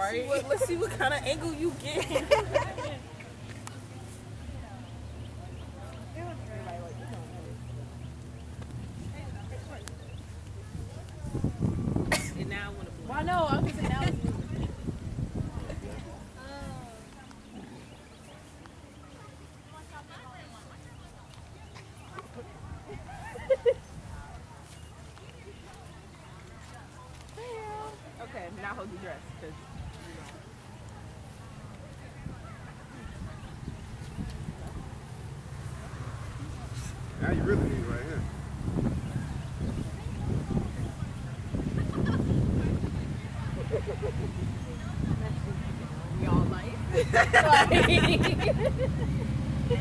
Right. See what, let's see what kind of angle you get. and I want to Well, no, I know. I'm just now. it's- Okay, now hold your dress. 'cause you really need right here. we all like.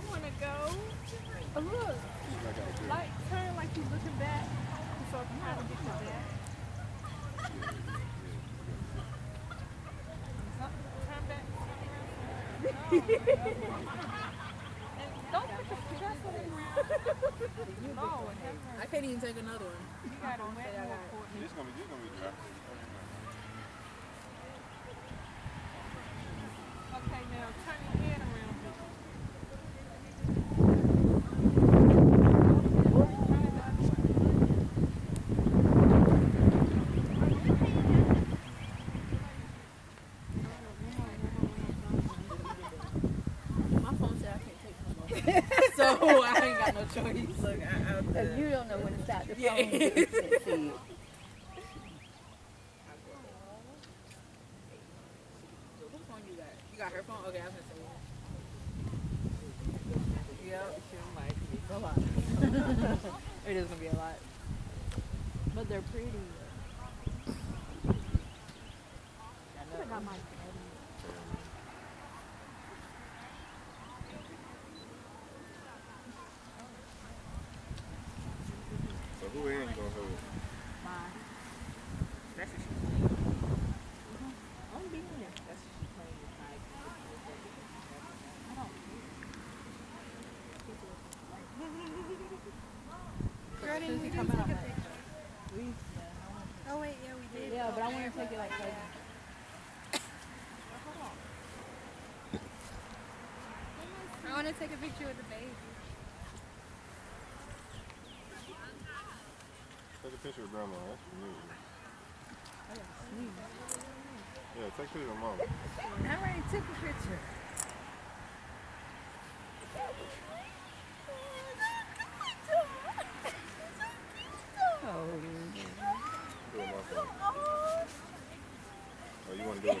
I want to go. Oh, look. Like, turn like you're looking back. So if you have to get your back. Turn back. And don't put your chest on the ground. Lord, have mercy. I can't even take another one. You got a wet more for me. This gonna be this gonna be dry. Okay, now turn your head around. My phone said I can't take no more. so I ain't got no choice. Look, I, I, Because you don't know when to stop the phone. Yeah. to see it. What phone you got? You got her phone? Okay, I was gonna say. Yep, she might be a lot. It is gonna be a lot. But they're pretty. I know. So who ain't gonna hold? That's what she's playing. I'm being there. That's what she's playing. with Nike. I don't Girl, didn't we come out, picture? Oh, wait, yeah, we did. Yeah, but I want to take it like crazy. I want to take a picture with the baby. Take a picture of grandma. That's you. Yeah, take a picture of mama. I already took a picture. Do it my phone. Oh,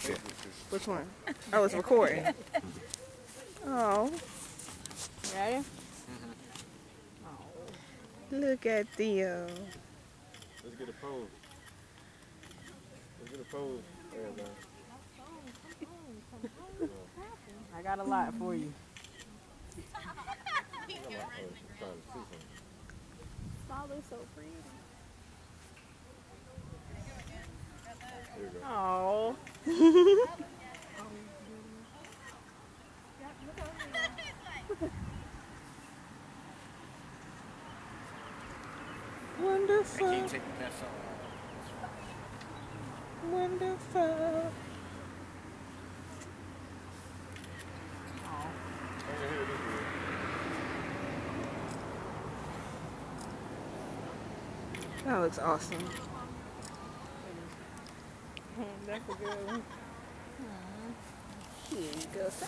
just said it. Which one? Oh, it's recording. Oh. Ready? Mm-hmm. Look at Theo. Uh, Let's get a pose. Let's get a pose. Everybody. I got a lot for you. I got my pose. I'm trying to see something. Father's so pretty. There you go. Oh. Wonderful. Wonderful. Over here, this way. That looks awesome. That's a good one. Here you go. sir.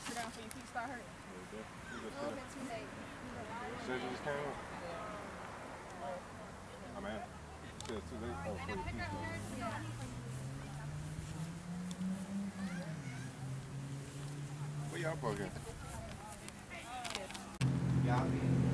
Sit down your feet start hurting? Schedule just came up. Man. Said too late. Oh. Where y'all parking? That's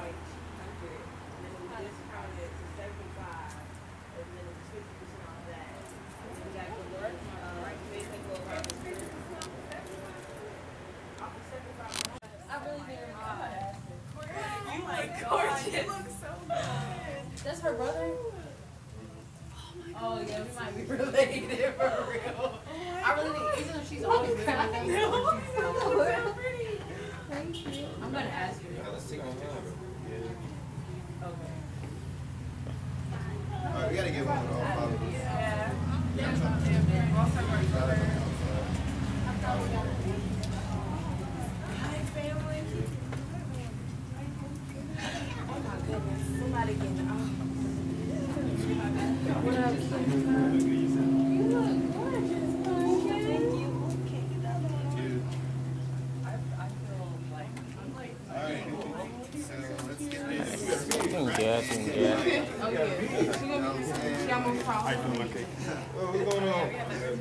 What's going on?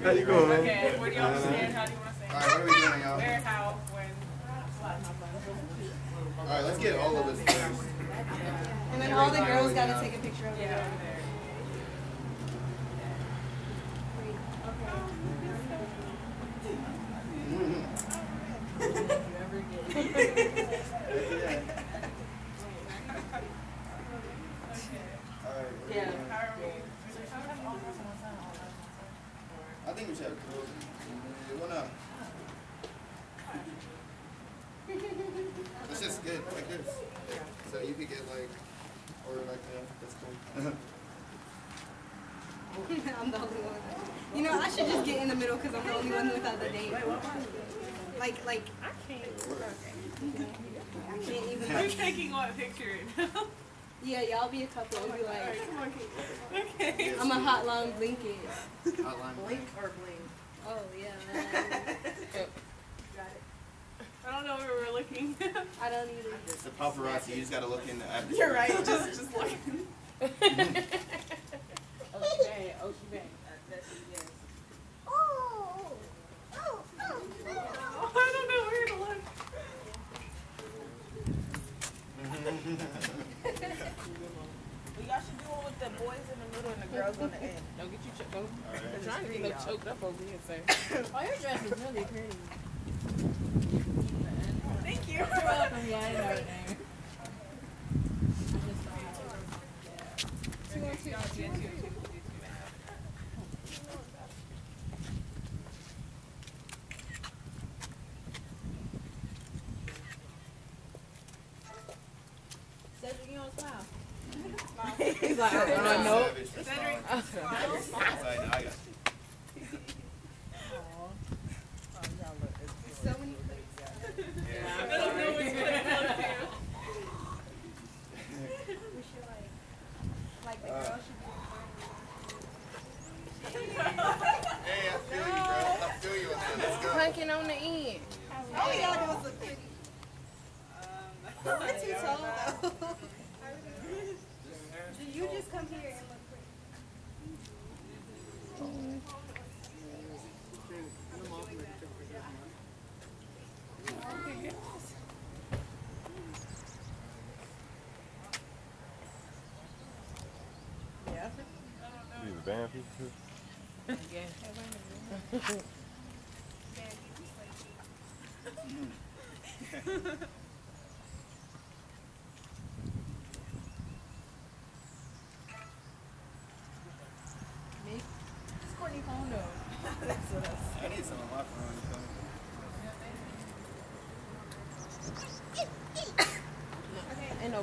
How you man? Okay, do understand? How do you wanna say? Alright, what are we y'all? Where, how, when? Alright, let's get all of us first. And then all the girls gotta take a picture of. Yeah, Yeah. doing? How are we? I think we should have girls. One up. Let's just get like this. So you could get like, or like that. That's cool. I'm the only one. You know, I should just get in the middle because I'm the only one without the date. Like, like, I can't. I can't even. Who's taking what picture? yeah, y'all be a couple. It'll be like, oh Come on, Okay. I'm a hot long blinket. Hotline bling. or bling? Oh yeah. I don't know where we're looking. I don't either. It's the paparazzi. You just gotta look in the app. You're right. Just, just look. Oh, she bang. Oh, she bang. That's yes. I don't know where to look. Well, y'all should do one with the boys in the middle and the girls on the end. Don't get you choked. Don't. Alright. I'm trying to get look choked up over here, sir. oh, your dress is really pretty. Thank you. You're welcome. Yeah, I know her name. Cedric, you don't smile. He's like, nope. Cedric, I got So many I don't know which one to look to. We should like, oh, like the girls should Hey, I feel you, bro. I feel you on that. Let's go. Punkin on the end. All y'all do is look pretty. Um, We're too tall though. You just come here and look pretty. Mm -hmm. Yeah. You the band? Yeah.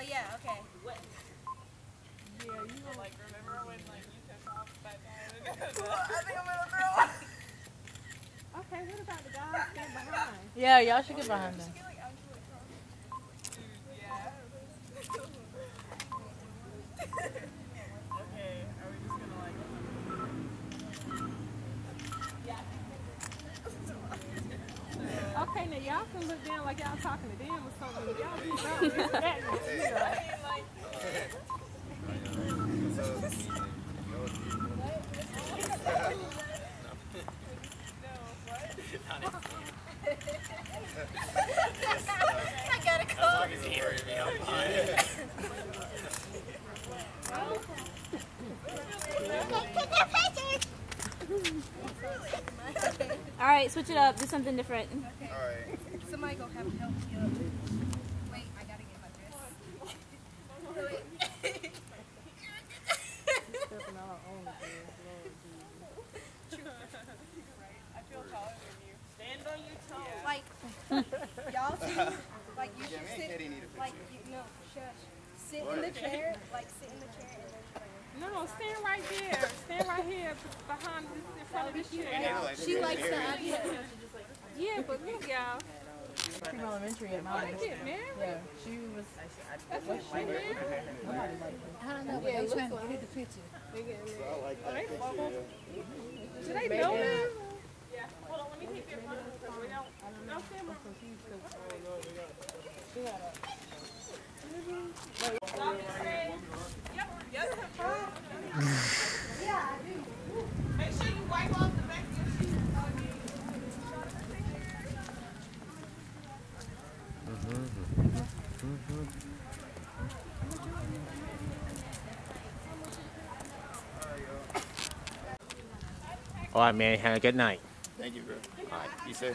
oh yeah, okay. Yeah, you like remember when like you took off that guy and a girl Okay, what about the guys stand behind? Yeah, y'all should get behind them. Okay, y'all can look down like y'all talking to them or something. Y'all be so respectful. I gotta go. All right, switch it up. Do something different. Okay. Alright. Somebody go have help me up. Wait, I gotta get my dress. Like, y'all see, like you Yeah, should me sit, Katie need a like you no, shush. Sit in the chair, like sit in the chair and then No, no, stand right there. Stand right here behind this, in front of this chair. She likes the idea. Yeah, but look, y'all. Pre elementary at mine. they get married. Yeah, she was. That's what she did. Nobody liked her. I don't know, but yeah, they trying to get the picture. They get married. Oh, they bubble. Do they know that? Yeah. Hold on, let me take their photo because we don't. Don't stand right. All right, man. Have a good night. Thank you, bro. All right. You? Okay.